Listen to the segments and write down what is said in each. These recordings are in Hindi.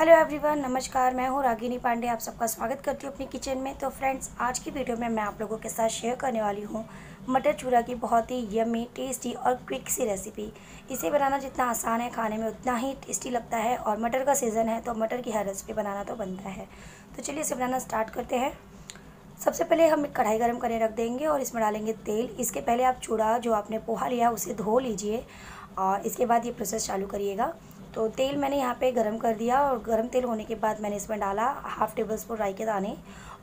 हेलो एवरीवन, नमस्कार, मैं हूँ रागिनी पांडे, आप सबका स्वागत करती हूँ अपनी किचन में। तो फ्रेंड्स, आज की वीडियो में मैं आप लोगों के साथ शेयर करने वाली हूँ मटर चूरा की बहुत ही यमी टेस्टी और क्विक सी रेसिपी इसे बनाना जितना आसान है, खाने में उतना ही टेस्टी लगता है और मटर का सीज़न है तो मटर की हर रेसिपी बनाना तो बनता है। तो चलिए इसे बनाना स्टार्ट करते हैं। सबसे पहले हम एक कढ़ाई गर्म करने रख देंगे और इसमें डालेंगे तेल। इसके पहले आप चूड़ा जो आपने पोहा लिया, उसे धो लीजिए और इसके बाद ये प्रोसेस चालू करिएगा। तो तेल मैंने यहाँ पे गरम कर दिया और गरम तेल होने के बाद मैंने इसमें डाला हाफ़ टेबल स्पून राई के दाने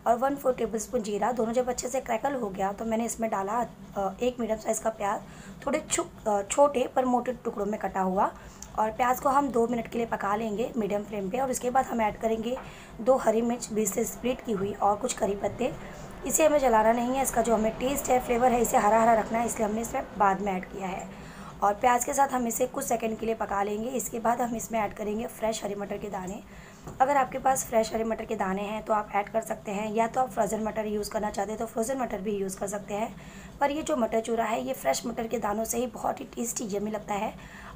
और वन फोर टेबल स्पून जीरा। दोनों जब अच्छे से क्रैकल हो गया तो मैंने इसमें डाला एक मीडियम साइज़ का प्याज। थोड़े छोटे पर मोटे टुकड़ों में कटा हुआ और प्याज को हम दो मिनट के लिए पका लेंगे मीडियम फ्लेम पे और उसके बाद हम ऐड करेंगे दो हरी मिर्च, बीस से स्प्लिट की हुई और कुछ करी पत्ते। इसे हमें जलाना नहीं है, इसका जो हमें टेस्ट है फ्लेवर है, इसे हरा हरा रखना है, इसलिए हमने इसमें बाद में ऐड किया है। और प्याज के साथ हम इसे कुछ सेकंड के लिए पका लेंगे। इसके बाद हम इसमें ऐड करेंगे फ्रेश हरी मटर के दाने। अगर आपके पास फ्रेश हरी मटर के दाने हैं तो आप ऐड कर सकते हैं, या तो आप फ्रोज़न मटर यूज़ करना चाहते हैं तो फ्रोज़न मटर भी यूज़ कर सकते हैं। पर ये जो मटर चूरा है, ये फ्रेश मटर के दानों से ही बहुत ही टेस्टी जमी लगता है।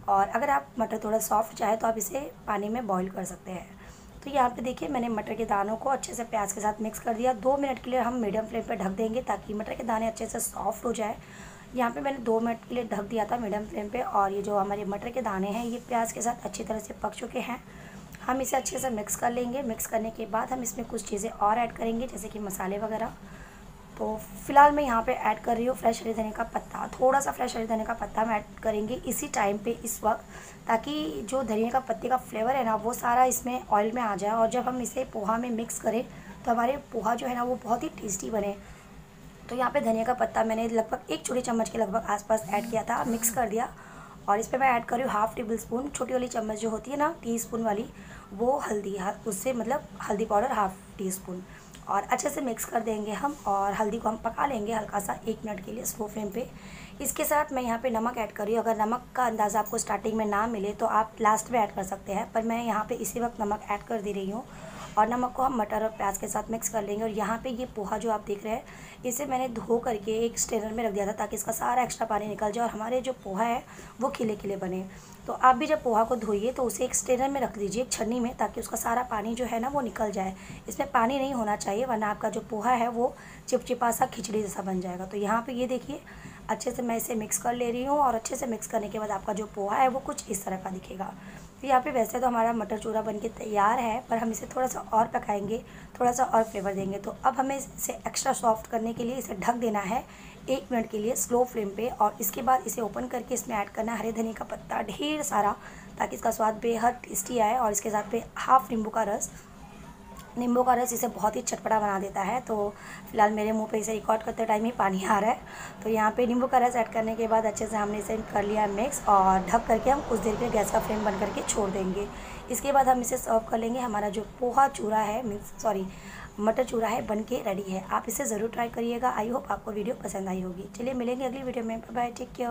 और अगर आप मटर थोड़ा सॉफ्ट चाहे तो आप इसे पानी में बॉईल कर सकते हैं। तो यहाँ पे देखिए, मैंने मटर के दानों को अच्छे से प्याज के साथ मिक्स कर दिया। दो मिनट के लिए हम मीडियम फ्लेम पर ढक देंगे, ताकि मटर के दाने अच्छे से सॉफ्ट हो जाए। यहाँ पे मैंने दो मिनट के लिए ढक दिया था मीडियम फ्लेम पे और ये जो हमारे मटर के दाने हैं, ये प्याज के साथ अच्छी तरह से पक चुके हैं। हम इसे अच्छे से मिक्स कर लेंगे। मिक्स करने के बाद हम इसमें कुछ चीज़ें और ऐड करेंगे, जैसे कि मसाले वगैरह। तो फ़िलहाल मैं यहाँ पे ऐड कर रही हूँ फ्रेश हरी धनिया का पत्ता। थोड़ा सा फ्रेश हरी धनिया का पत्ता हम ऐड करेंगे इसी टाइम पे, इस वक्त, ताकि जो धनिया का पत्ते का फ्लेवर है ना, वो सारा इसमें ऑयल में आ जाए। और जब हम इसे पोहा में मिक्स करें तो हमारे पोहा जो है ना, वो बहुत ही टेस्टी बने। तो यहाँ पे धनिया का पत्ता मैंने लगभग एक छोटी चम्मच के लगभग आसपास ऐड किया था मिक्स कर दिया। और इस पर मैं ऐड कर रही हूँ हाफ़ टेबल स्पून छोटी वाली चम्मच जो होती है ना टी स्पून वाली, वो हल्दी उससे मतलब हल्दी पाउडर हाफ़ टी स्पून और अच्छे से मिक्स कर देंगे हम और हल्दी को हम पका लेंगे हल्का सा एक मिनट के लिए स्लो फ्लेम पे। इसके साथ मैं यहाँ पे नमक ऐड कर रही हूँ। अगर नमक का अंदाज़ा आपको स्टार्टिंग में ना मिले तो आप लास्ट में ऐड कर सकते हैं, पर मैं यहाँ पे इसी वक्त नमक ऐड कर दे रही हूँ। और नमक को हम मटर और प्याज के साथ मिक्स कर लेंगे और यहाँ पे ये पोहा जो आप देख रहे हैं, इसे मैंने धो करके एक स्टेनर में रख दिया था ताकि इसका सारा एक्स्ट्रा पानी निकल जाए और हमारे जो पोहा है, वो खिले खिले बने। तो आप भी जब पोहा को धोइए तो उसे एक स्टेनर में रख दीजिए एक छन्नी में ताकि उसका सारा पानी जो है ना, वो निकल जाए। इसमें पानी नहीं होना चाहिए, वरना आपका जो पोहा है, वो चिपचिपा सा खिचड़ी जैसा बन जाएगा। तो यहाँ पर ये देखिए, अच्छे से मैं इसे मिक्स कर ले रही हूँ और अच्छे से मिक्स करने के बाद आपका जो पोहा है, वो कुछ इस तरह का दिखेगा। तो यहाँ पे वैसे तो हमारा मटर चूरा बनके तैयार है, पर हम इसे थोड़ा सा और पकाएँगे, थोड़ा सा और फ्लेवर देंगे। तो अब हमें इसे एक्स्ट्रा सॉफ्ट करने के लिए इसे ढक देना है एक मिनट के लिए स्लो फ्लेम पे, और इसके बाद इसे ओपन करके इसमें ऐड करना हरे धनिया का पत्ता ढेर सारा, ताकि इसका स्वाद बेहद टेस्टी आए, और इसके साथ पे हाफ़ नींबू का रस नींबू का रस इसे बहुत ही चटपटा बना देता है। तो फ़िलहाल मेरे मुँह पे इसे रिकॉर्ड करते टाइम ही पानी आ रहा है। तो यहाँ पे नींबू का रस ऐड करने के बाद अच्छे से हमने इसे कर लिया मिक्स और ढक करके हम कुछ देर के गैस का फ्लेम बंद करके छोड़ देंगे। इसके बाद हम इसे सर्व कर लेंगे। हमारा जो पोहा चूरा है मीन्स सॉरी मटर चूरा है, बन के रेडी है। आप इसे ज़रूर ट्राई करिएगा। आई होप आपको वीडियो पसंद आई होगी। चलिए मिलेंगे अगली वीडियो में। Bye take care